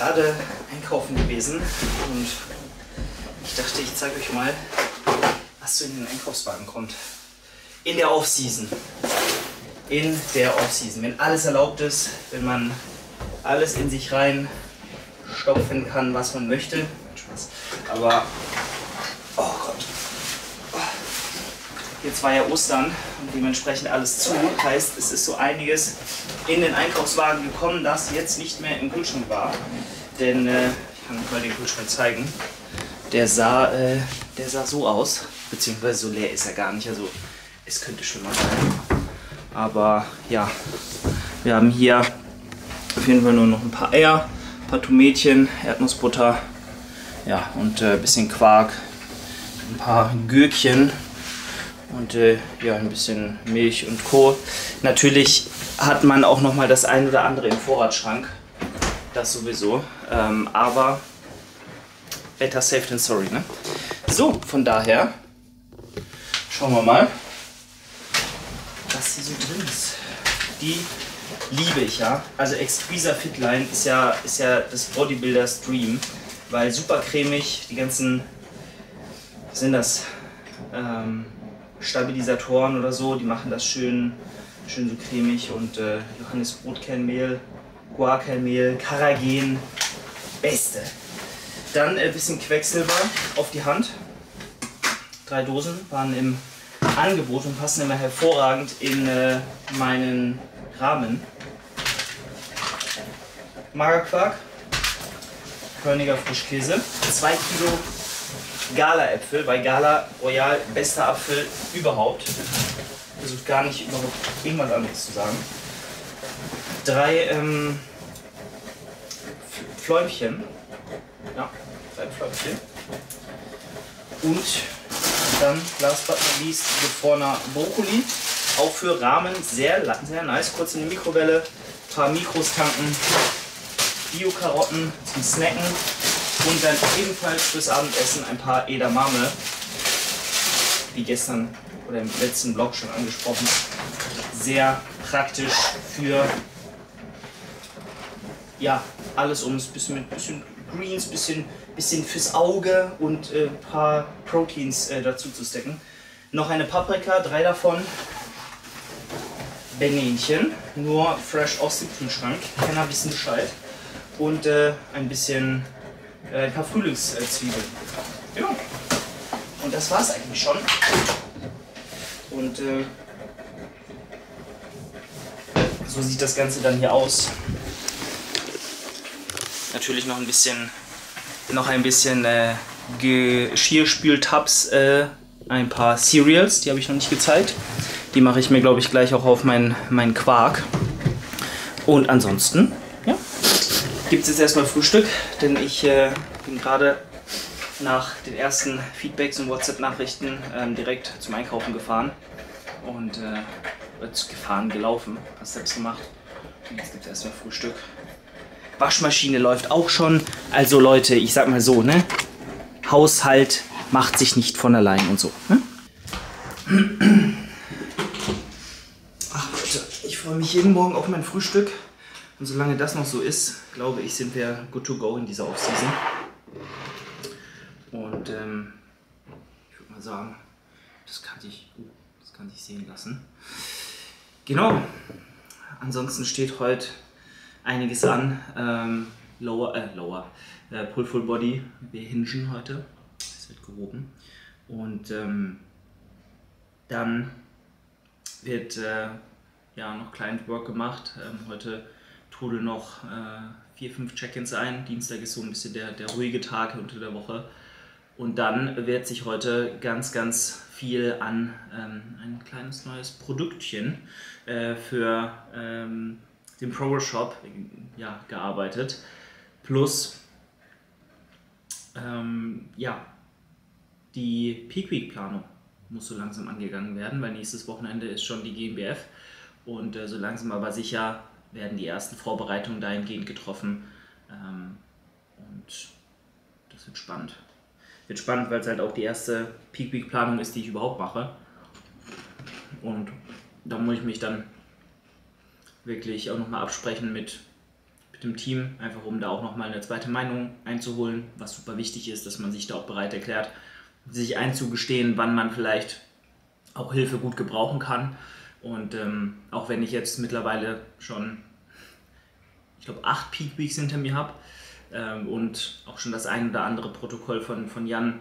gerade einkaufen gewesen und ich dachte, ich zeige euch mal, was so in den Einkaufswagen kommt. In der Off-Season. In der Off-Season. Wenn alles erlaubt ist, wenn man alles in sich rein stopfen kann, was man möchte. Aber, oh Gott. Jetzt war ja Ostern und dementsprechend alles zu. Heißt, es ist so einiges in den Einkaufswagen gekommen, das jetzt nicht mehr im Kühlschrank war. Denn, äh, ich kann euch mal den Kühlschrank zeigen. Der sah, äh, der sah so aus. Beziehungsweise so leer ist er gar nicht. Also, es könnte schlimmer sein. Aber ja, wir haben hier auf jeden Fall nur noch ein paar Eier, ein paar Tomätchen, Erdnussbutter, ja, und ein äh, bisschen Quark, ein paar Gürkchen und äh, ja, ein bisschen Milch und Co. Natürlich hat man auch noch mal das ein oder andere im Vorratsschrank, das sowieso, ähm, aber better safe than sorry, ne? So, von daher schauen wir mal, was hier so drin ist. Die liebe ich ja. Also Exquisa Fitline ist ja, ist ja das Bodybuilders Dream, weil super cremig, die ganzen, sind das, ähm, Stabilisatoren oder so, die machen das schön, schön so cremig und äh, Johannisbrotkernmehl, Guarkernmehl, Karagen, beste. Dann ein äh, bisschen Quecksilber auf die Hand. Drei Dosen waren im Angebot und passen immer hervorragend in äh, meinen Rahmen. Magerquark, Körniger Frischkäse, 2 Kilo Gala-Äpfel, weil Gala Royal bester Apfel überhaupt. Versucht gar nicht überhaupt irgendwas anderes zu sagen. Drei ähm, Fläumchen. Ja, drei Fläumchen. Und dann, last but not least, gefrorener Brokkoli. Auch für Rahmen sehr, sehr nice. Kurz in die Mikrowelle, ein paar Mikros tanken, Bio-Karotten zum Snacken und dann ebenfalls fürs Abendessen ein paar Edamame, wie gestern oder im letzten Vlog schon angesprochen. Sehr praktisch für ja, alles ums bisschen mit bisschen Greens, bisschen, bisschen fürs Auge und ein äh, paar Proteins äh, dazu zu stecken. Noch eine Paprika, drei davon. Benähnchen, nur fresh aus dem Kühlschrank. Keiner wissen Bescheid. Und äh, ein bisschen äh, ein paar Frühlingszwiebeln. Ja. Und das war es eigentlich schon. Und äh, so sieht das Ganze dann hier aus. Natürlich noch ein bisschen, noch ein bisschen äh, Geschirrspültabs, äh, ein paar Cereals, die habe ich noch nicht gezeigt. Die mache ich mir, glaube ich, gleich auch auf meinen mein Quark. Und ansonsten gibt es jetzt erstmal Frühstück, denn ich äh, bin gerade nach den ersten Feedbacks und WhatsApp-Nachrichten ähm, direkt zum Einkaufen gefahren und äh, gefahren, gelaufen, was selbst gemacht. Und jetzt gibt es erstmal Frühstück. Waschmaschine läuft auch schon. Also Leute, ich sag mal so, ne? Haushalt macht sich nicht von allein und so. Ne? Ach Leute, ich freue mich jeden Morgen auf mein Frühstück. Und solange das noch so ist, glaube ich, sind wir good to go in dieser Offseason. Und ähm, ich würde mal sagen, das kann uh, das kann sich sehen lassen. Genau. Ansonsten steht heute einiges an. Ähm, lower, äh, lower. Äh, Pull Full Body. Wir hingen heute. Das wird gehoben. Und ähm, dann wird äh, ja noch Client Work gemacht. Ähm, heute trudeln noch äh, vier, fünf Check-ins ein. Dienstag ist so ein bisschen der, der ruhige Tag unter der Woche. Und dann wird sich heute ganz, ganz viel an ähm, ein kleines neues Produktchen äh, für ähm, den Pro Shop ja, gearbeitet. Plus ähm, ja, die Peak Week Planung muss so langsam angegangen werden, weil nächstes Wochenende ist schon die GmbF und äh, so langsam aber sicher werden die ersten Vorbereitungen dahingehend getroffen. Ähm, und das wird spannend. Wird spannend, weil es halt auch die erste Peak Week Planung ist, die ich überhaupt mache. Und da muss ich mich dann wirklich auch nochmal absprechen mit, mit dem Team, einfach um da auch nochmal eine zweite Meinung einzuholen, was super wichtig ist, dass man sich da auch bereit erklärt, sich einzugestehen, wann man vielleicht auch Hilfe gut gebrauchen kann. Und ähm, auch wenn ich jetzt mittlerweile schon, ich glaube, acht Peak Weeks hinter mir habe ähm, und auch schon das ein oder andere Protokoll von, von Jan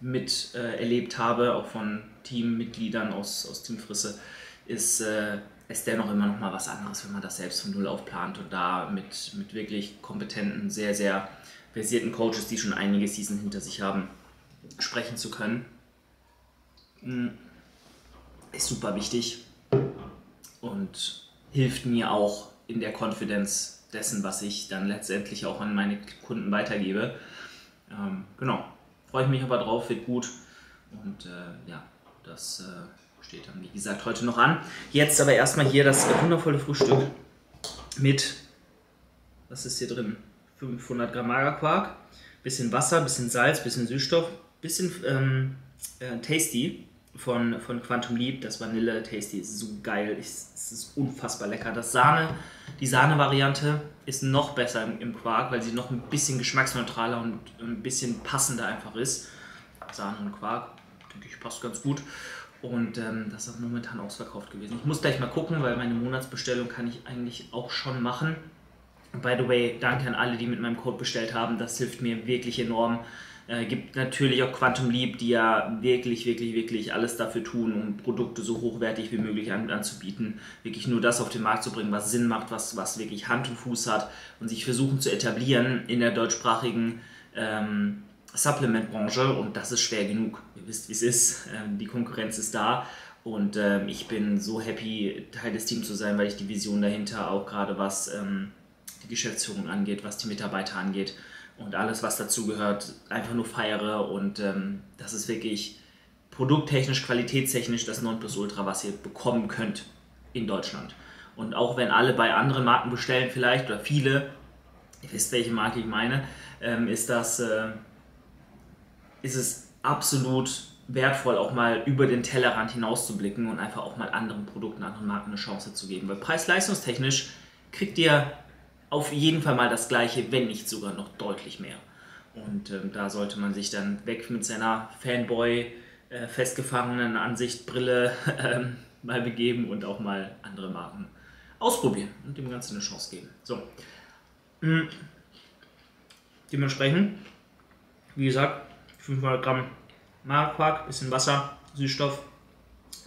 mit äh, erlebt habe, auch von Teammitgliedern aus, aus Team Frisse, ist äh, es dennoch immer noch mal was anderes, wenn man das selbst von Null auf plant und da mit, mit wirklich kompetenten, sehr, sehr versierten Coaches, die schon einige Season hinter sich haben, sprechen zu können. Hm, ist super wichtig und hilft mir auch in der Confidence dessen, was ich dann letztendlich auch an meine Kunden weitergebe. Ähm, genau, freue ich mich aber drauf, wird gut und äh, ja, das äh, steht dann wie gesagt heute noch an. Jetzt aber erstmal hier das wundervolle Frühstück mit, was ist hier drin? 500 Gramm Magerquark, bisschen Wasser, bisschen Salz, bisschen Süßstoff, bisschen ähm, äh, Tasty von, von Quantum Leap, das Vanille Tasty ist so geil, es ist unfassbar lecker. Das Sahne, die Sahne-Variante ist noch besser im, im, Quark, weil sie noch ein bisschen geschmacksneutraler und ein bisschen passender einfach ist. Sahne und Quark, denke ich, passt ganz gut. Und ähm, das ist momentan ausverkauft gewesen. Ich muss gleich mal gucken, weil meine Monatsbestellung kann ich eigentlich auch schon machen. By the way, danke an alle, die mit meinem Code bestellt haben. Das hilft mir wirklich enorm. Äh, gibt natürlich auch Quantum Leap, die ja wirklich, wirklich, wirklich alles dafür tun, um Produkte so hochwertig wie möglich an, anzubieten. Wirklich nur das auf den Markt zu bringen, was Sinn macht, was, was wirklich Hand und Fuß hat und sich versuchen zu etablieren in der deutschsprachigen ähm, Supplement-Branche. Und das ist schwer genug. Ihr wisst, wie es ist. Ähm, die Konkurrenz ist da. Und ähm, ich bin so happy, Teil des Teams zu sein, weil ich die Vision dahinter auch gerade was ähm, die Geschäftsführung angeht, was die Mitarbeiter angeht, und alles, was dazu gehört, einfach nur feiere. Und ähm, das ist wirklich produkttechnisch, qualitätstechnisch das Nonplusultra, was ihr bekommen könnt in Deutschland. Und auch wenn alle bei anderen Marken bestellen, vielleicht oder viele, ihr wisst, welche Marke ich meine, ähm, ist das äh, ist es absolut wertvoll, auch mal über den Tellerrand hinauszublicken und einfach auch mal anderen Produkten, anderen Marken eine Chance zu geben. Weil preis-leistungstechnisch kriegt ihr auf jeden Fall mal das gleiche, wenn nicht sogar noch deutlich mehr. Und ähm, da sollte man sich dann weg mit seiner Fanboy äh, festgefangenen Ansichtbrille ähm, mal begeben und auch mal andere Marken ausprobieren und dem Ganzen eine Chance geben. So. Mhm. Dementsprechend, wie gesagt, 500 Gramm Magerquark, bisschen Wasser, Süßstoff,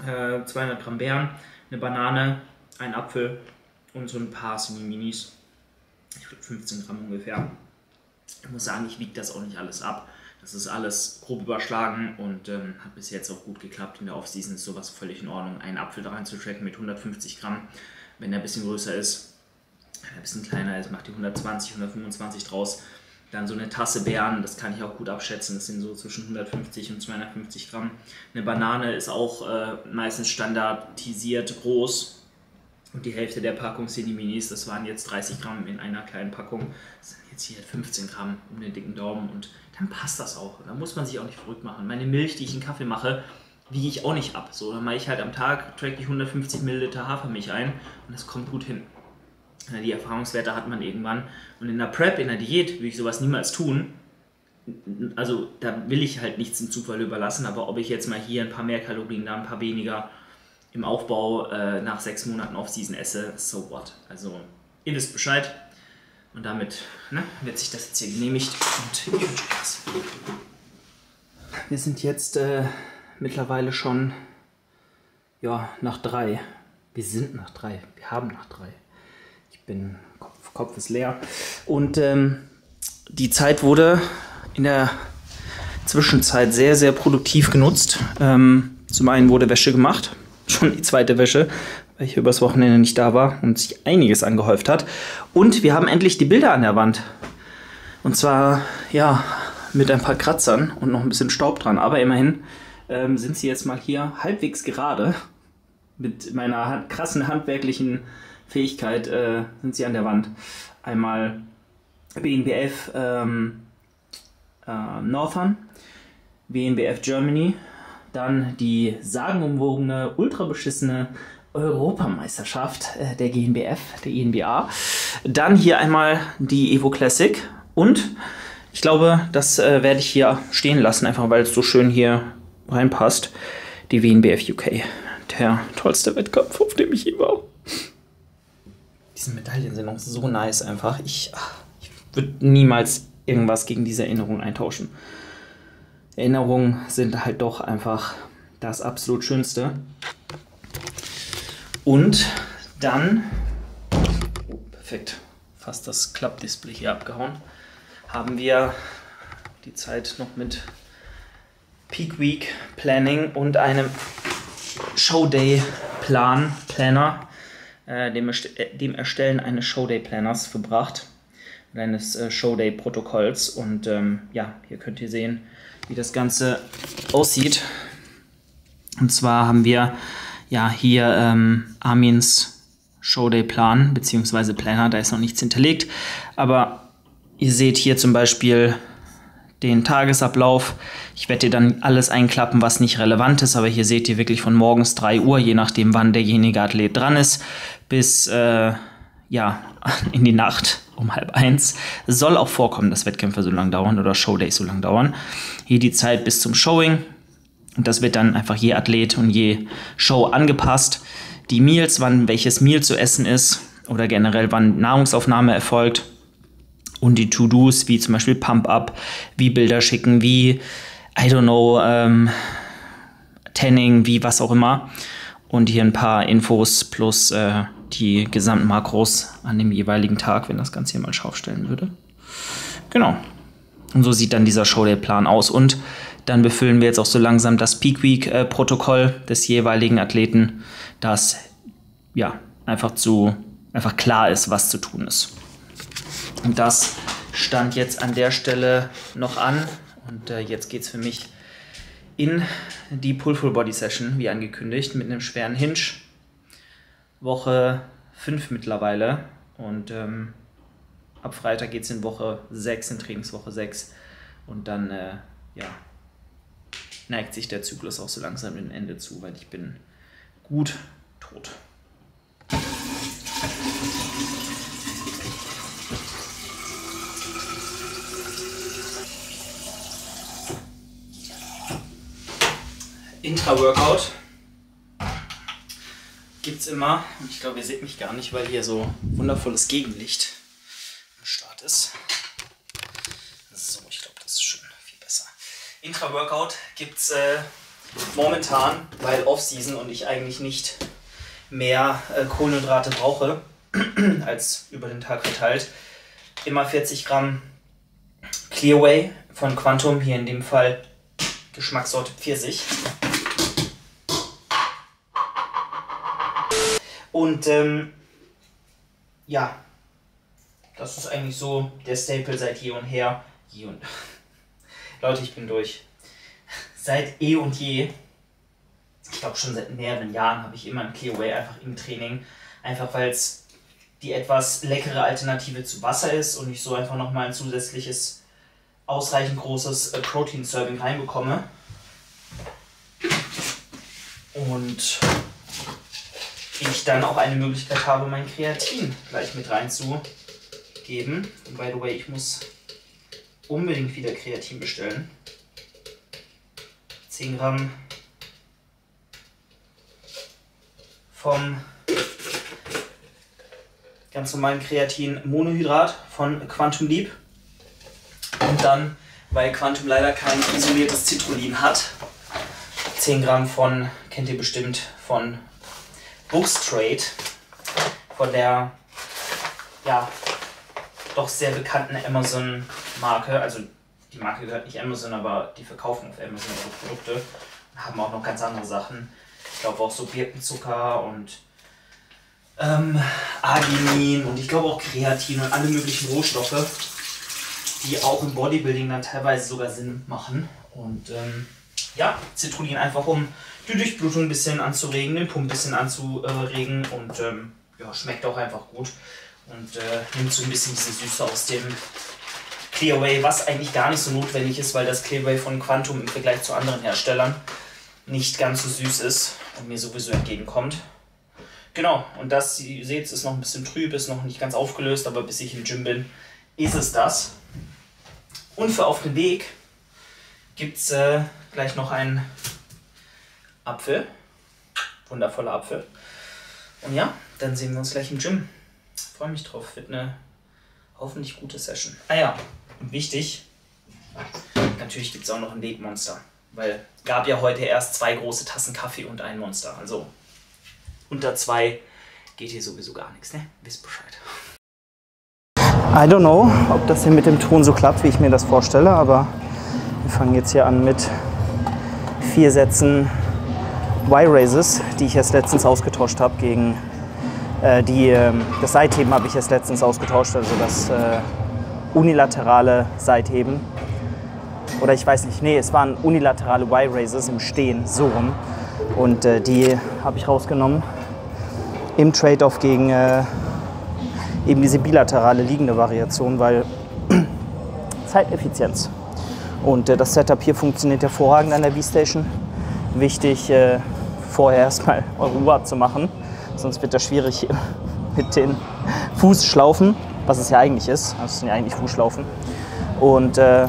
äh, 200 Gramm Beeren, eine Banane, ein Apfel und so ein paar Simi-Minis 15 Gramm ungefähr. Ich muss sagen, ich wiege das auch nicht alles ab. Das ist alles grob überschlagen und ähm, hat bis jetzt auch gut geklappt. In der Offseason ist sowas völlig in Ordnung. Einen Apfel da rein zu tracken mit 150 Gramm, wenn der ein bisschen größer ist. Wenn er ein bisschen kleiner ist, macht die 120, 125 draus. Dann so eine Tasse Beeren, das kann ich auch gut abschätzen. Das sind so zwischen 150 und 250 Gramm. Eine Banane ist auch äh, meistens standardisiert groß, und die Hälfte der Packung sind die Minis, das waren jetzt 30 Gramm in einer kleinen Packung. Das sind jetzt hier 15 Gramm um den dicken Daumen und dann passt das auch. Da muss man sich auch nicht verrückt machen. Meine Milch, die ich in Kaffee mache, wiege ich auch nicht ab. So, dann mache ich halt am Tag, track ich 150 Milliliter Hafermilch ein und das kommt gut hin. Die Erfahrungswerte hat man irgendwann. Und in der Prep, in der Diät, würde ich sowas niemals tun. Also da will ich halt nichts im Zufall überlassen, aber ob ich jetzt mal hier ein paar mehr Kalorien, da ein paar weniger, im Aufbau äh, nach sechs Monaten Off-Season esse, so what. Also ihr wisst Bescheid. Und damit ne, wird sich das jetzt hier genehmigt und ich wünsche Spaß. Wir sind jetzt äh, mittlerweile schon ja, nach drei. Wir sind nach drei. Wir haben nach drei. Ich bin, Kopf, Kopf ist leer. Und ähm, die Zeit wurde in der Zwischenzeit sehr, sehr produktiv genutzt. Ähm, zum einen wurde Wäsche gemacht schon die zweite Wäsche, weil ich übers Wochenende nicht da war und sich einiges angehäuft hat. Und wir haben endlich die Bilder an der Wand. Und zwar, ja, mit ein paar Kratzern und noch ein bisschen Staub dran. Aber immerhin ähm, sind sie jetzt mal hier halbwegs gerade. Mit meiner krassen handwerklichen Fähigkeit äh, sind sie an der Wand. Einmal BNBF ähm, äh, Northern, BNBF Germany dann die sagenumwogene, ultra beschissene Europameisterschaft äh, der GNBF, der INBA. Dann hier einmal die Evo Classic und ich glaube, das äh, werde ich hier stehen lassen, einfach weil es so schön hier reinpasst. Die WNBF UK. Der tollste Wettkampf, auf dem ich je war. Diese Medaillen sind auch so nice einfach. Ich, ich würde niemals irgendwas gegen diese Erinnerungen eintauschen. Erinnerungen sind halt doch einfach das absolut Schönste. Und dann, oh, perfekt, fast das Klappdisplay hier abgehauen, haben wir die Zeit noch mit Peak Week Planning und einem Showday Plan, Planner, äh, dem, äh, Erstellen eines Showday Planners verbracht, eines äh, Showday Protokolls. Und ähm, ja, hier könnt ihr sehen, wie das Ganze aussieht. Und zwar haben wir ja, hier ähm, Armins Showday-Plan bzw. Planner, da ist noch nichts hinterlegt. Aber ihr seht hier zum Beispiel den Tagesablauf. Ich werde dir dann alles einklappen, was nicht relevant ist, aber hier seht ihr wirklich von morgens 3 Uhr, je nachdem wann derjenige Athlet dran ist, bis äh, ja, in die Nacht um halb eins. Soll auch vorkommen, dass Wettkämpfe so lang dauern oder Showdays so lang dauern. Hier die Zeit bis zum Showing, und das wird dann einfach je Athlet und je Show angepasst. Die Meals, wann welches Meal zu essen ist oder generell wann Nahrungsaufnahme erfolgt. Und die To-Dos, wie zum Beispiel Pump-Up, wie Bilder schicken, wie, I don't know, ähm, Tanning, wie was auch immer. Und hier ein paar Infos plus äh, die gesamten Makros an dem jeweiligen Tag, wenn das Ganze hier mal scharf stellen würde. Genau. Und so sieht dann dieser Showday-Plan aus. Und dann befüllen wir jetzt auch so langsam das Peak Week-Protokoll äh, des jeweiligen Athleten, dass ja einfach zu einfach klar ist, was zu tun ist. Und das stand jetzt an der Stelle noch an. Und äh, jetzt geht es für mich in die Pull Full Body Session, wie angekündigt, mit einem schweren Hinge. Woche 5 mittlerweile. Und ähm, ab Freitag geht es in Woche 6, in Trainingswoche 6. Und dann äh, ja, neigt sich der Zyklus auch so langsam dem Ende zu, weil ich bin gut tot. Intra-Workout gibt es immer. Ich glaube, ihr seht mich gar nicht, weil hier so wundervolles Gegenlicht am Start ist. Intra-Workout gibt es äh, momentan, weil Off-Season und ich eigentlich nicht mehr äh, Kohlenhydrate brauche, als über den Tag verteilt, immer 40 Gramm Clearway von Quantum, hier in dem Fall Geschmackssorte Pfirsich. Und ähm, ja, das ist eigentlich so der Staple seit je und her. Je und Leute, ich bin durch. Seit eh und je, ich glaube schon seit mehreren Jahren, habe ich immer ein Clearway einfach im Training. Einfach weil es die etwas leckere Alternative zu Wasser ist und ich so einfach nochmal ein zusätzliches, ausreichend großes äh, Protein-Serving reinbekomme. Und ich dann auch eine Möglichkeit habe, mein Kreatin gleich mit reinzugeben. Und by the way, ich muss unbedingt wieder Kreatin bestellen. 10 Gramm vom ganz normalen Kreatin Monohydrat von Quantum Leap. Und dann, weil Quantum leider kein isoliertes Citrullin hat, 10 Gramm von, kennt ihr bestimmt, von Bookstrade, von der ja, doch sehr bekannten Amazon-Marke. Also die Marke gehört nicht Amazon, aber die verkaufen auf Amazon ihre Produkte. Haben auch noch ganz andere Sachen. Ich glaube auch so Birkenzucker und ähm, Arginin und ich glaube auch Kreatin und alle möglichen Rohstoffe, die auch im Bodybuilding dann teilweise sogar Sinn machen. Und ähm, ja, Citrullin einfach um die Durchblutung ein bisschen anzuregen, den Pump ein bisschen anzuregen und ähm, ja, schmeckt auch einfach gut und äh, nimmt so ein bisschen diese Süße aus dem Clearway, was eigentlich gar nicht so notwendig ist, weil das Clearway von Quantum im Vergleich zu anderen Herstellern nicht ganz so süß ist und mir sowieso entgegenkommt. genau, und das, ihr seht, ist noch ein bisschen trüb, ist noch nicht ganz aufgelöst, aber bis ich im Gym bin, ist es das. Und für auf dem Weg gibt es äh, gleich noch einen Apfel. Wundervoller Apfel. Und ja, dann sehen wir uns gleich im Gym. Freue mich drauf. Wird eine hoffentlich gute Session. Ah ja, und wichtig, natürlich gibt es auch noch ein Wegmonster. Weil gab ja heute erst zwei große Tassen Kaffee und ein Monster. Also unter zwei geht hier sowieso gar nichts, ne? Wisst Bescheid. I don't know, ob das hier mit dem Ton so klappt, wie ich mir das vorstelle, aber wir fangen jetzt hier an mit vier Sätzen Y-Raises, die ich erst letztens ausgetauscht habe gegen äh, die, äh, das Seitheben habe ich erst letztens ausgetauscht, also das äh, unilaterale Seitheben. Oder ich weiß nicht, nee, es waren unilaterale Y-Raises im Stehen, so rum. Und äh, die habe ich rausgenommen im Trade-off gegen äh, eben diese bilaterale liegende Variation, weil Zeiteffizienz. Und äh, das Setup hier funktioniert hervorragend an der V-Station. Wichtig, äh, vorher erstmal eure Uhr abzumachen, sonst wird das schwierig mit den Fußschlaufen, was es ja eigentlich ist. Es sind ja eigentlich Fußschlaufen. Und äh,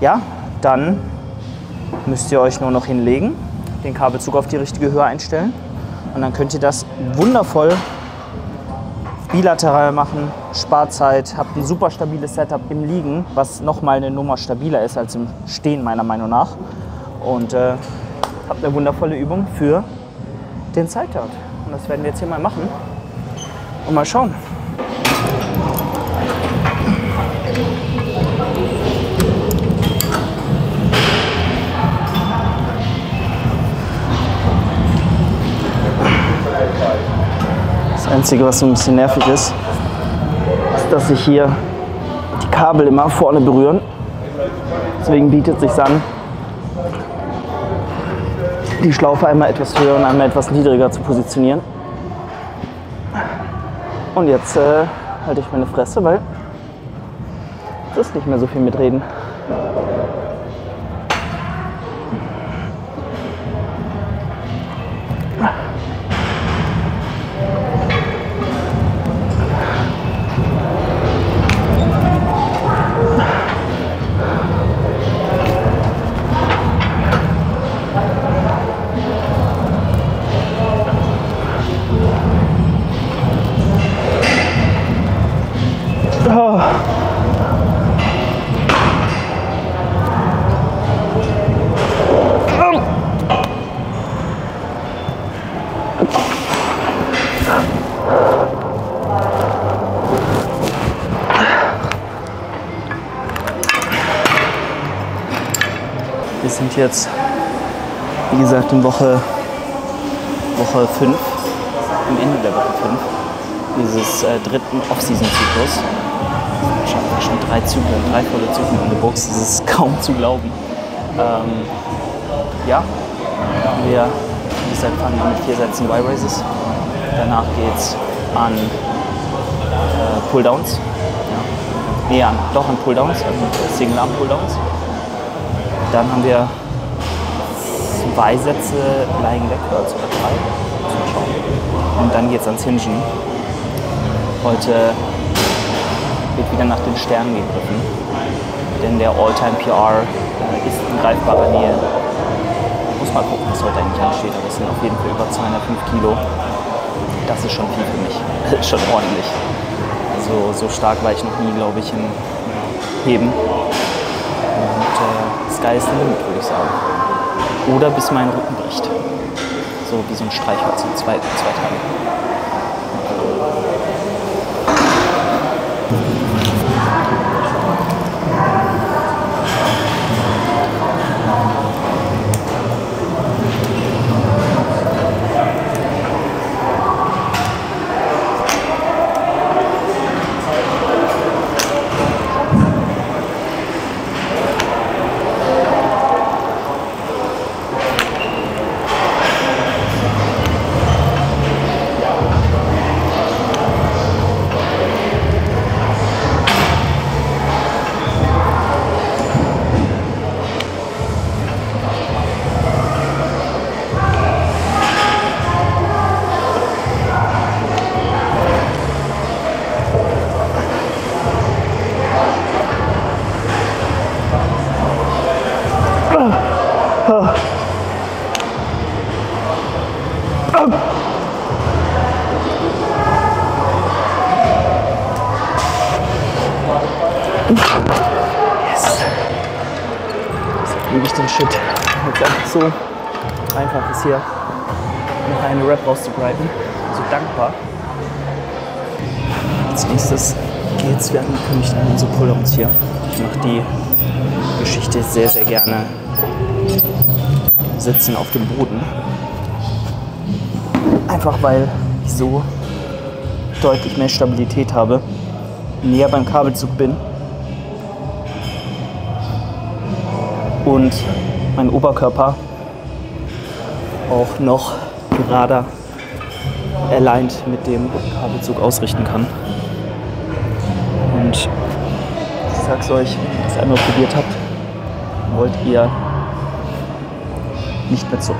ja, dann müsst ihr euch nur noch hinlegen, den Kabelzug auf die richtige Höhe einstellen und dann könnt ihr das wundervoll bilateral machen, spart Zeit, habt ein super stabiles Setup im Liegen, was nochmal eine Nummer stabiler ist als im Stehen meiner Meinung nach. Und äh, habt eine wundervolle Übung für den Zeitart. Und das werden wir jetzt hier mal machen und mal schauen. Das Einzige, was so ein bisschen nervig ist, ist, dass sich hier die Kabel immer vorne berühren. Deswegen bietet es sich an, die Schlaufe einmal etwas höher und einmal etwas niedriger zu positionieren. Und jetzt äh, halte ich meine Fresse, weil es ist nicht mehr so viel mitreden. Jetzt, wie gesagt, in Woche, Woche 5, am Ende der Woche 5 dieses äh, dritten Off-Season-Zyklus. Schon, schon drei Zyklen, drei volle Zyklen in der Box, das ist kaum zu glauben. Ähm, ja, wir, wie gesagt, fangen an mit vier Sätzen Y-Raises. Danach geht's an äh, Pulldowns. Ja. Nee, an, doch an Pulldowns, also Single-Arm-Pulldowns. Dann haben wir zwei Sätze Lying Curls oder drei. Und dann geht es ans Hingen. Heute wird wieder nach den Sternen gegriffen. Denn der All-Time PR äh, ist in greifbarer Nähe. Muss mal gucken, was heute eigentlich ansteht. Aber es sind auf jeden Fall über 205 Kilo. Das ist schon viel für mich. Schon ordentlich. Also so stark war ich noch nie, glaube ich, im Heben. Und äh, Sky ist the limit, würde ich sagen. Oder bis mein Rücken bricht. So wie so ein Streichholz in zwei, zwei Tagen. Sitzen auf dem Boden. Einfach weil ich so deutlich mehr Stabilität habe, näher beim Kabelzug bin und mein Oberkörper auch noch gerader aligned mit dem Kabelzug ausrichten kann. Und ich sag's euch, wenn ihr es einmal probiert habt, wollt ihr nicht mehr zurück.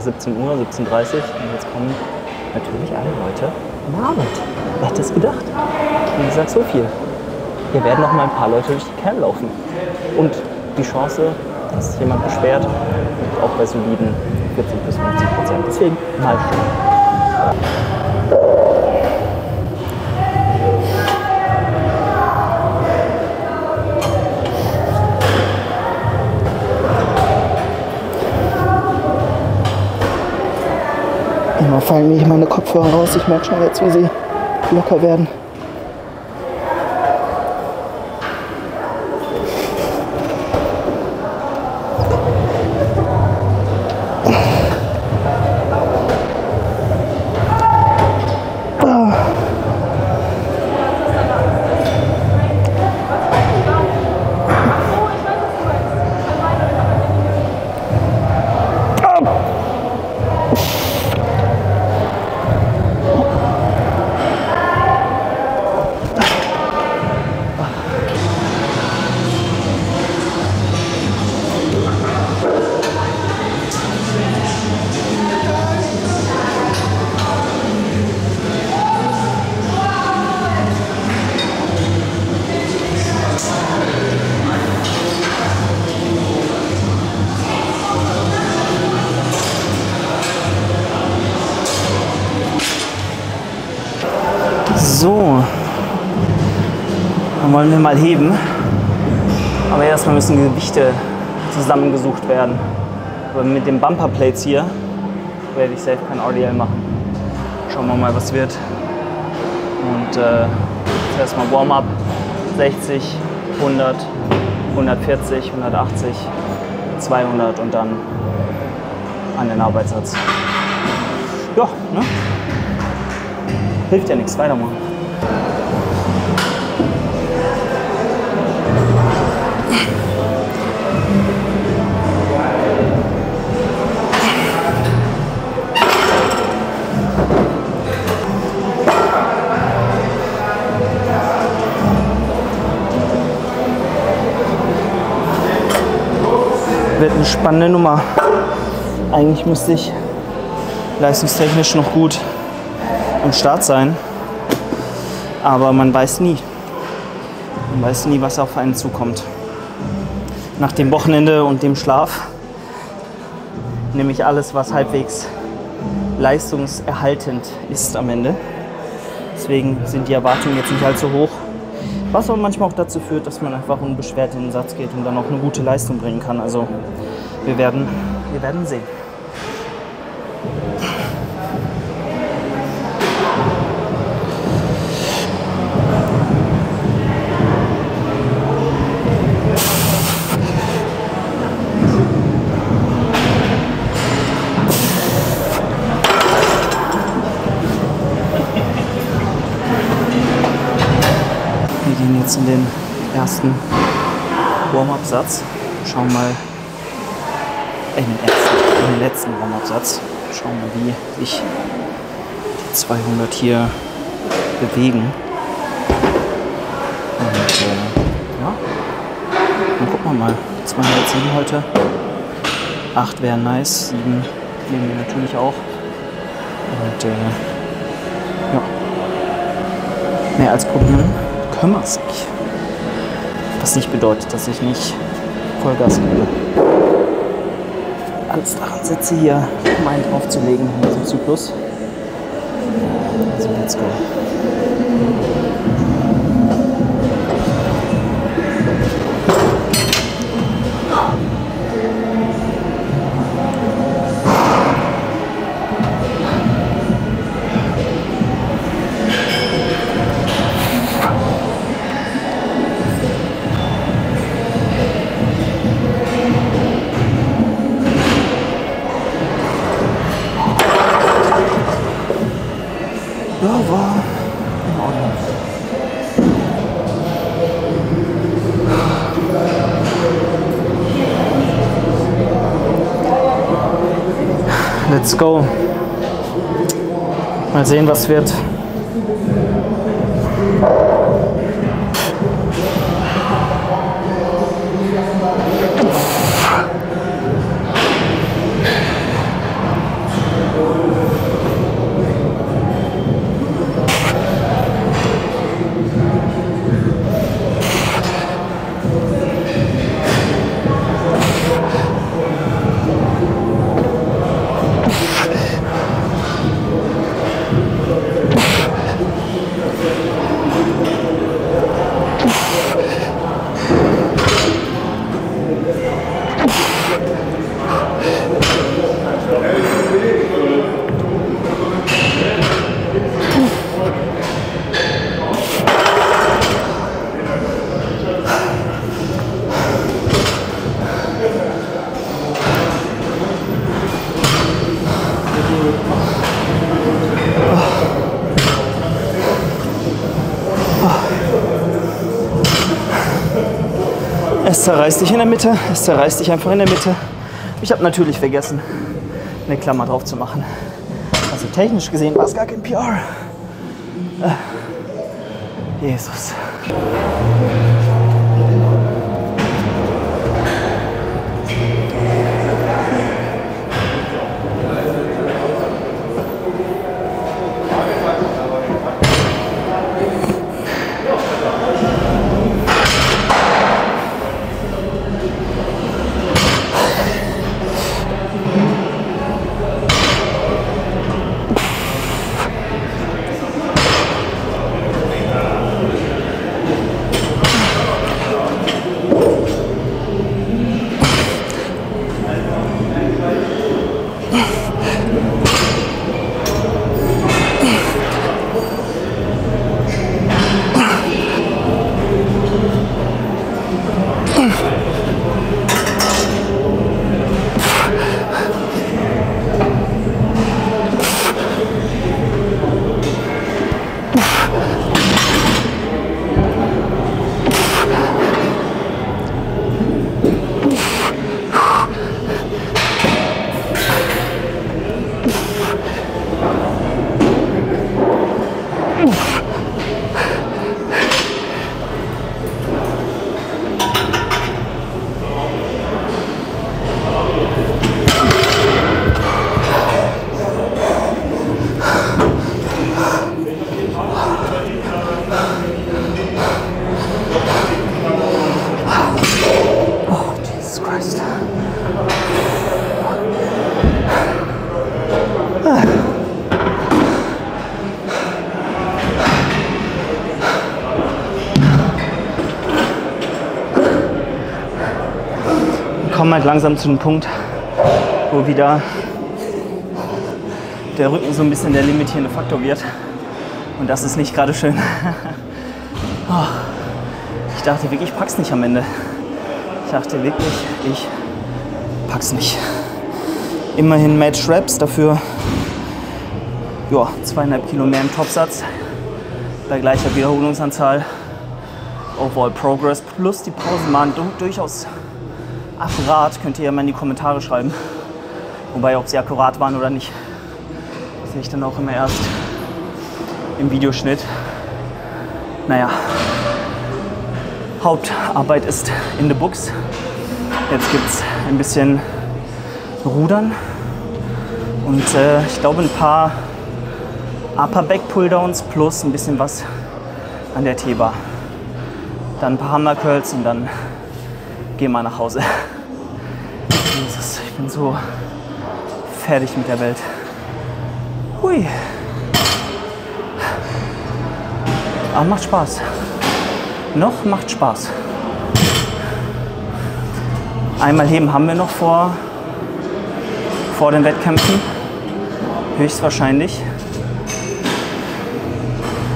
17 Uhr, 17.30 Uhr und jetzt kommen natürlich alle Leute in Arbeit. Wer hätte es gedacht? Wie gesagt, so viel. Hier werden noch mal ein paar Leute durch die Cam laufen. Und die Chance, dass sich jemand beschwert, liegt auch bei soliden 40 bis 50 Prozent. Deswegen mal schauen. Fallen mir hier meine Kopfhörer raus. Ich merke schon jetzt, wie sie locker werden. Wollen wir mal heben. Aber erstmal müssen Gewichte zusammengesucht werden. Aber mit den Bumperplates hier werde ich safe kein RDL machen. Schauen wir mal, was wird. Und äh, erstmal Warm-up 60, 100, 140, 180, 200 und dann an den Arbeitssatz. Ja, ne? Hilft ja nichts, weitermachen. Spannende Nummer. Eigentlich müsste ich leistungstechnisch noch gut am Start sein. Aber man weiß nie. Man weiß nie, was auf einen zukommt. Nach dem Wochenende und dem Schlaf nehme ich alles, was halbwegs leistungserhaltend ist am Ende. Deswegen sind die Erwartungen jetzt nicht allzu hoch. Was aber manchmal auch dazu führt, dass man einfach unbeschwert in den Satz geht und dann auch eine gute Leistung bringen kann. Also wir werden, wir werden sehen. Ersten Warm-Up-Satz. Schauen mal, in den, ersten, in den letzten Warm-Up-Satz. Schauen mal, wie sich die 200 hier bewegen. Und äh, ja, dann gucken wir mal. 207 heute. 8 wären nice, 7 nehmen wir natürlich auch. Und äh, ja, mehr als probieren können wir es nicht. Was nicht bedeutet, dass ich nicht Vollgas gebe. Alles daran setze hier, um einen draufzulegen in diesem Zyklus. Also let's go. Let's go. Mal sehen, was wird. Es zerreißt dich in der Mitte, es zerreißt dich einfach in der Mitte. Ich habe natürlich vergessen, eine Klammer drauf zu machen. Also technisch gesehen war es gar kein PR. Äh, Jesus. Jesus kommen halt langsam zu einem Punkt, wo wieder der Rücken so ein bisschen der limitierende Faktor wird. Und das ist nicht gerade schön. Oh, ich dachte wirklich, ich pack's nicht am Ende. Ich dachte wirklich, ich pack's nicht. Immerhin Match Reps, dafür ja, zweieinhalb Kilo mehr im Topsatz bei gleicher Wiederholungsanzahl. Overall Progress plus die Pausen waren du durchaus akkurat. Könnt ihr ja mal in die Kommentare schreiben. Wobei, ob sie akkurat waren oder nicht, sehe ich dann auch immer erst im Videoschnitt. Naja, Hauptarbeit ist in the books. Jetzt gibt es ein bisschen Rudern und äh, ich glaube ein paar Upper Back Pulldowns plus ein bisschen was an der T-Bar. Dann ein paar Hammer Curls und dann gehen wir nach Hause. So fertig mit der Welt. Hui. Aber macht Spaß. Noch macht Spaß. Einmal heben haben wir noch vor, vor den Wettkämpfen. Höchstwahrscheinlich.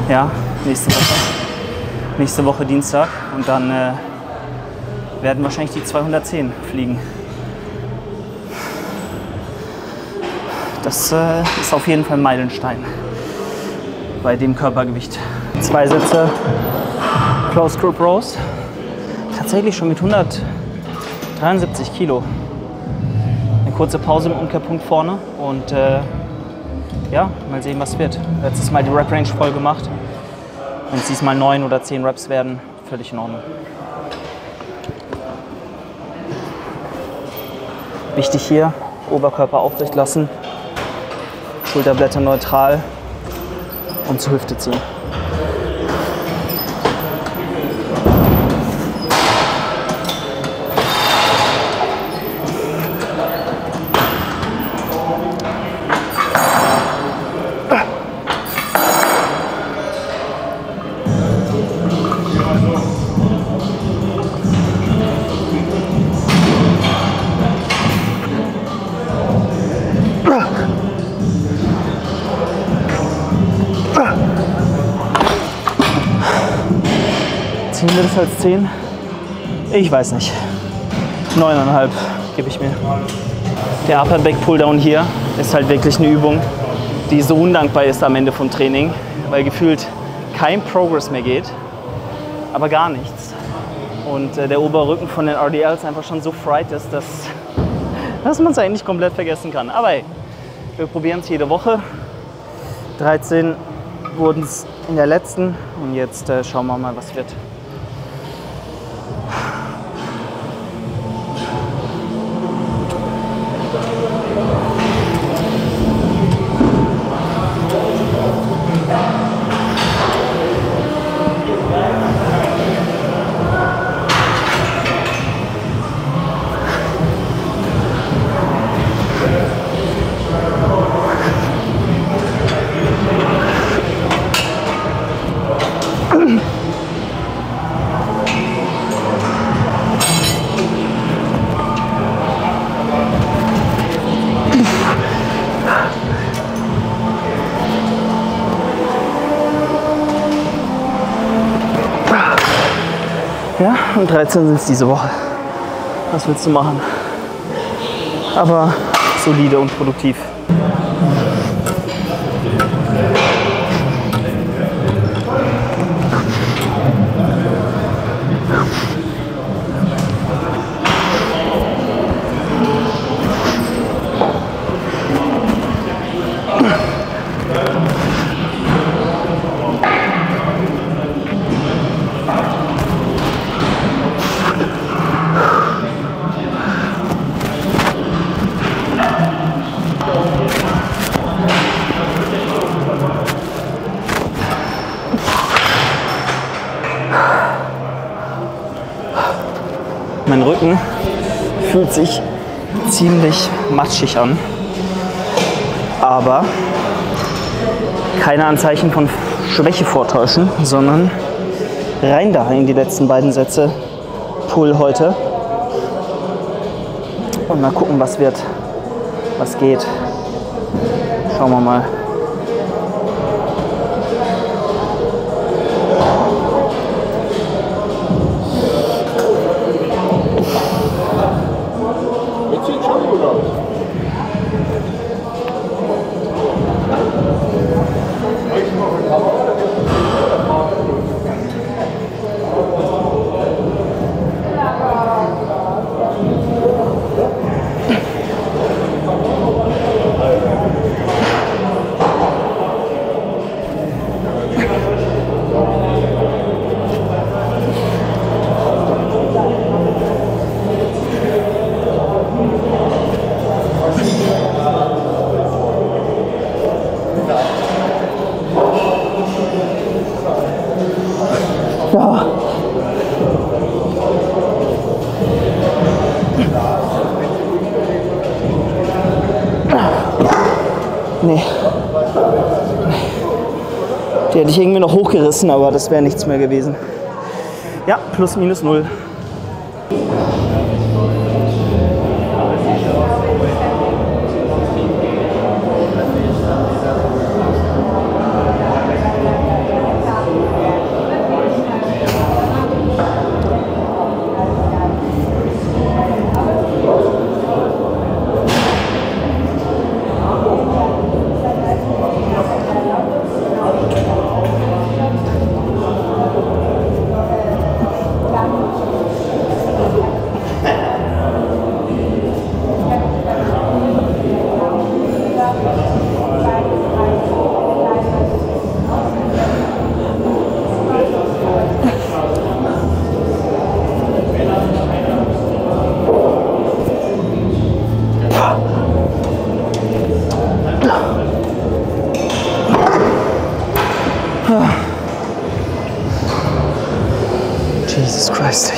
Ja, nächste Woche. Nächste Woche Dienstag. Und dann äh, werden wahrscheinlich die 210 fliegen. Das äh, ist auf jeden Fall ein Meilenstein bei dem Körpergewicht. Zwei Sätze Close Group Rows. Tatsächlich schon mit 173 Kilo. Eine kurze Pause im Umkehrpunkt vorne und äh, ja, mal sehen, was wird. Letztes Mal die Rep Range voll gemacht. Wenn es diesmal 9 oder 10 Reps werden, völlig in Ordnung. Wichtig hier, Oberkörper aufrecht lassen, Schulterblätter neutral und zur Hüfte ziehen. 10? Ich weiß nicht. 9,5 gebe ich mir. Der Upper Back Pulldown hier ist halt wirklich eine Übung, die so undankbar ist am Ende vom Training, weil gefühlt kein Progress mehr geht, aber gar nichts. Und äh, der Oberrücken von den RDLs einfach schon so fried ist, dass, dass man es eigentlich komplett vergessen kann. Aber hey, wir probieren es jede Woche. 13 wurden es in der letzten und jetzt äh, schauen wir mal, was wird. Und 13 sind es diese Woche. Was willst du machen? Aber solide und produktiv. Mein Rücken fühlt sich ziemlich matschig an. Aber keine Anzeichen von Schwäche vortäuschen, sondern rein da in die letzten beiden Sätze Pull heute. Und mal gucken, was wird, was geht. Schauen wir mal. Die hätte ich irgendwie noch hochgerissen, aber das wäre nichts mehr gewesen. Ja, plus minus null.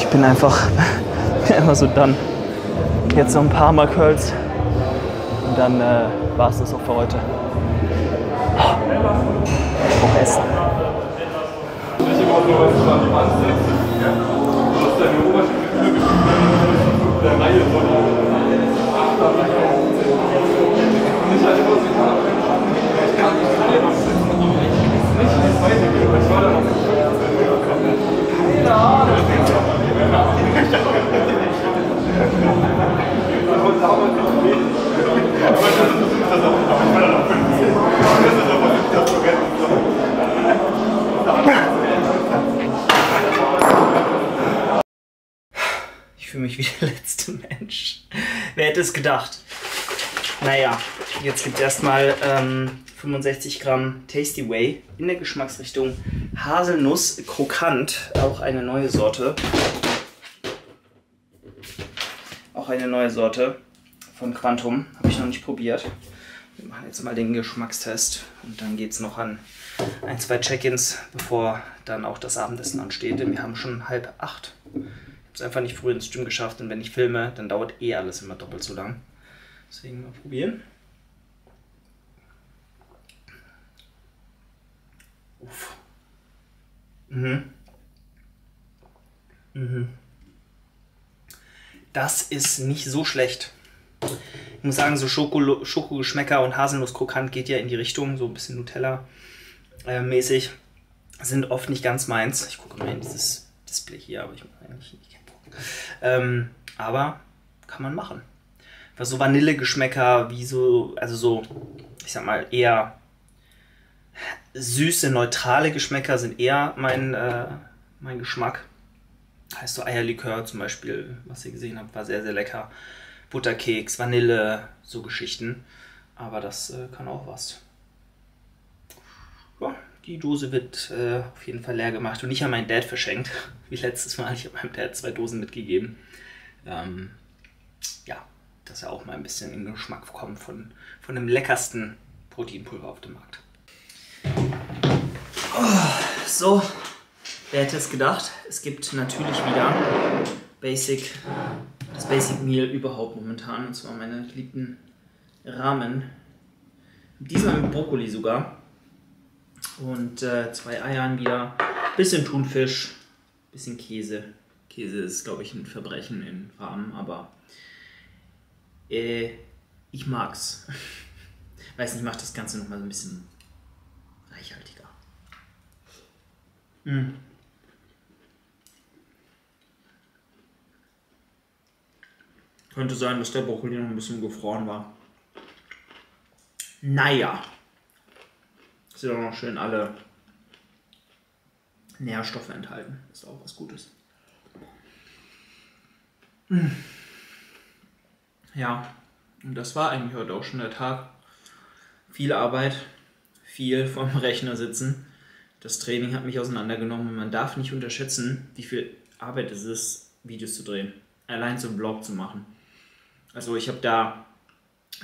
Ich bin einfach, einfach so dann. Jetzt noch ein paar Mal Curls und dann äh, war es das auch für heute. Auch Essen. Ich fühle mich wie der letzte Mensch. Wer hätte es gedacht? Naja, jetzt gibt es erstmal ähm, 65 Gramm Tasty Way in der Geschmacksrichtung Haselnuss Krokant. Auch eine neue Sorte. Auch eine neue Sorte von Quantum. Habe ich noch nicht probiert. Wir machen jetzt mal den Geschmackstest und dann geht es noch an ein, zwei Check-ins, bevor dann auch das Abendessen ansteht. Denn wir haben schon halb acht. Ich habe es einfach nicht früh ins Gym geschafft und wenn ich filme, dann dauert eh alles immer doppelt so lang. Deswegen mal probieren. Uff. Mhm. Mhm. Das ist nicht so schlecht. Ich muss sagen, so Schoko, Schokogeschmäcker und Haselnusskrokant geht ja in die Richtung, so ein bisschen Nutella-mäßig. Sind oft nicht ganz meins. Ich gucke mal in dieses Display hier, aber ich muss eigentlich nicht gucken. Ähm, aber kann man machen. Was so Vanillegeschmäcker, wie so, also so, ich sag mal, eher süße, neutrale Geschmäcker sind eher mein, äh, mein Geschmack. Heißt so Eierlikör zum Beispiel, was ihr gesehen habt, war sehr, sehr lecker. Butterkeks, Vanille, so Geschichten. Aber das äh, kann auch was. Ja, die Dose wird äh, auf jeden Fall leer gemacht und ich habe meinen Dad verschenkt. Wie letztes Mal. Ich habe meinem Dad zwei Dosen mitgegeben. Ähm, ja, dass er auch mal ein bisschen in den Geschmack kommt von, von dem leckersten Proteinpulver auf dem Markt. Oh, so, wer hätte es gedacht? Es gibt natürlich wieder Basic, das Basic Meal überhaupt momentan. Und zwar meine geliebten Ramen. Diesmal mit Brokkoli sogar. Und äh, zwei Eiern wieder. Bisschen Thunfisch, bisschen Käse. Käse ist, glaube ich, ein Verbrechen in Rahmen, aber äh, ich mag's. Weiß nicht, macht das Ganze nochmal so ein bisschen reichhaltiger. Mm. Könnte sein, dass der Brokkoli noch ein bisschen gefroren war. Naja. Sind auch noch schön alle Nährstoffe enthalten. Ist auch was Gutes. Mm. Ja, und das war eigentlich heute auch schon der Tag. Viel Arbeit, viel vorm Rechner sitzen. Das Training hat mich auseinandergenommen man darf nicht unterschätzen, wie viel Arbeit es ist, Videos zu drehen. Allein so einen Vlog zu machen. Also ich habe da,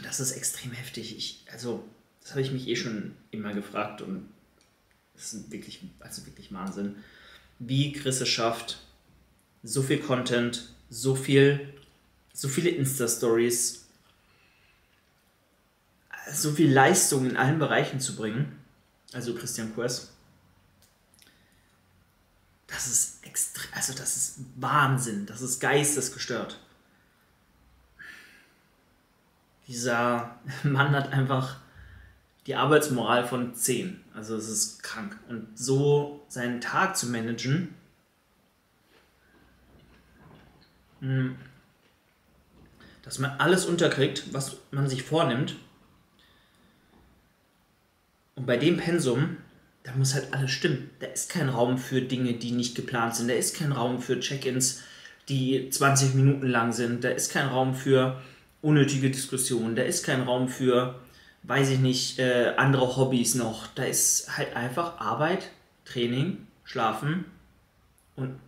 das ist extrem heftig. Ich, also das habe ich mich eh schon immer gefragt und das ist wirklich, also wirklich Wahnsinn, wie Chris es schafft, so viel Content, so viel, so viele Insta-Stories, so viel Leistung in allen Bereichen zu bringen, also Christian Quest, das ist extrem, also das ist Wahnsinn, das ist geistesgestört. Dieser Mann hat einfach die Arbeitsmoral von 10. Also es ist krank. Und so seinen Tag zu managen, hm, dass man alles unterkriegt, was man sich vornimmt. Und bei dem Pensum, da muss halt alles stimmen. Da ist kein Raum für Dinge, die nicht geplant sind. Da ist kein Raum für Check-ins, die 20 Minuten lang sind. Da ist kein Raum für unnötige Diskussionen. Da ist kein Raum für, weiß ich nicht, äh, andere Hobbys noch. Da ist halt einfach Arbeit, Training, Schlafen und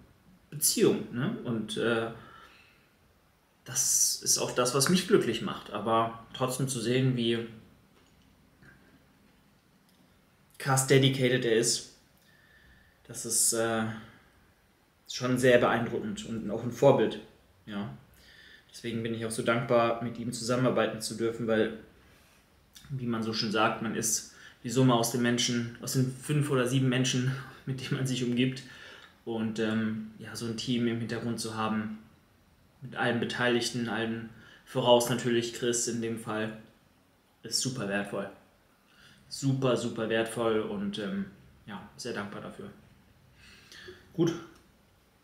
Beziehung. Ne? Und äh, das ist auch das, was mich glücklich macht. Aber trotzdem zu sehen, wie krass dedicated er ist, das ist äh, schon sehr beeindruckend und auch ein Vorbild. Ja. Deswegen bin ich auch so dankbar, mit ihm zusammenarbeiten zu dürfen, weil, wie man so schön sagt, man ist die Summe aus den Menschen, aus den fünf oder sieben Menschen, mit denen man sich umgibt. Und ähm, ja, so ein Team im Hintergrund zu haben, mit allen Beteiligten, allen voraus natürlich Chris in dem Fall, ist super wertvoll. Super, super wertvoll und ähm, ja, sehr dankbar dafür. Gut,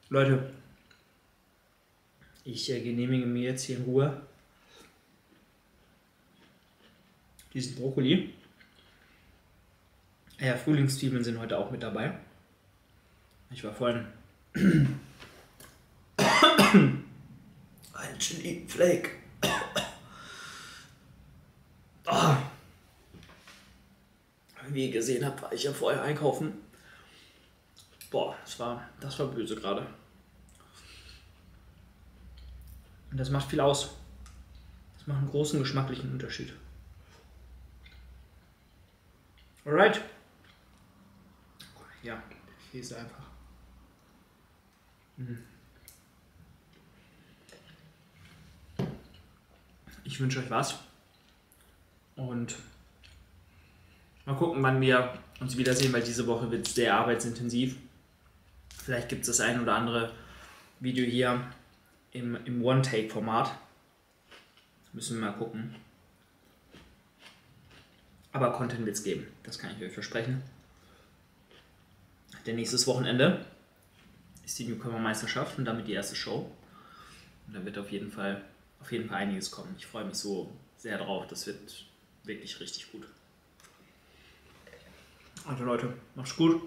Leute, ich äh, genehmige mir jetzt hier in Ruhe diesen Brokkoli. Ja, Frühlingszwiebeln sind heute auch mit dabei. Ich war vorhin ein Chili Flake. Oh. Wie ihr gesehen habt, war ich ja vorher einkaufen. Boah, das war, das war böse gerade. Und das macht viel aus. Das macht einen großen geschmacklichen Unterschied. Alright. Ja, Käse einfach. Mhm. Ich wünsche euch was. Und mal gucken, wann wir uns wiedersehen, weil diese Woche wird es sehr arbeitsintensiv. Vielleicht gibt es das ein oder andere Video hier im, im One-Take-Format. Müssen wir mal gucken. Aber Content wird es geben, das kann ich euch versprechen. Denn nächstes Wochenende ist die Newcomer-Meisterschaft und damit die erste Show. Und da wird auf jeden Fall, auf jeden Fall einiges kommen. Ich freue mich so sehr drauf. Das wird wirklich richtig gut. Also Leute, macht's gut.